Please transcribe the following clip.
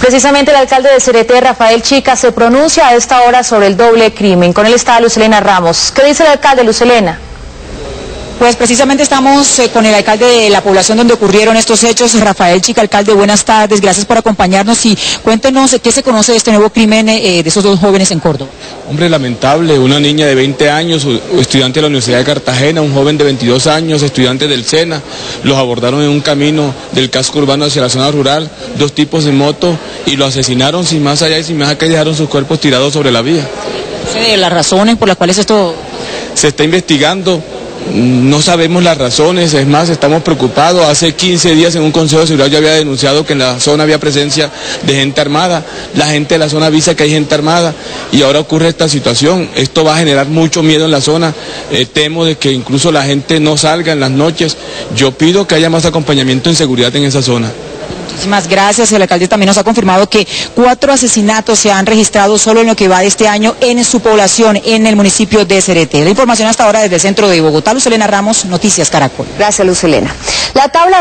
Precisamente el alcalde de Cereté, Rafael Chica, se pronuncia a esta hora sobre el doble crimen. Con él está Lucelena Ramos. ¿Qué dice el alcalde, Lucelena? Pues precisamente estamos eh, con el alcalde de la población donde ocurrieron estos hechos, Rafael Chica, alcalde, buenas tardes, gracias por acompañarnos y cuéntenos qué se conoce de este nuevo crimen eh, de esos dos jóvenes en Córdoba. Hombre, lamentable, una niña de 20 años, estudiante de la Universidad de Cartagena, un joven de 22 años, estudiante del SENA, los abordaron en un camino del casco urbano hacia la zona rural, dos tipos de moto y lo asesinaron sin más allá y sin más acá y dejaron sus cuerpos tirados sobre la vía. ¿Las razones por las cuales esto...? Se está investigando, no sabemos las razones, es más, estamos preocupados. Hace 15 días en un Consejo de Seguridad yo había denunciado que en la zona había presencia de gente armada. La gente de la zona avisa que hay gente armada y ahora ocurre esta situación. Esto va a generar mucho miedo en la zona. Eh, temo de que incluso la gente no salga en las noches. Yo pido que haya más acompañamiento en seguridad en esa zona. Muchísimas gracias. El alcalde también nos ha confirmado que cuatro asesinatos se han registrado solo en lo que va de este año en su población, en el municipio de Cerete. La información hasta ahora desde el centro de Bogotá. Lucelena Ramos, Noticias Caracol. Gracias, Lucelena. La tabla de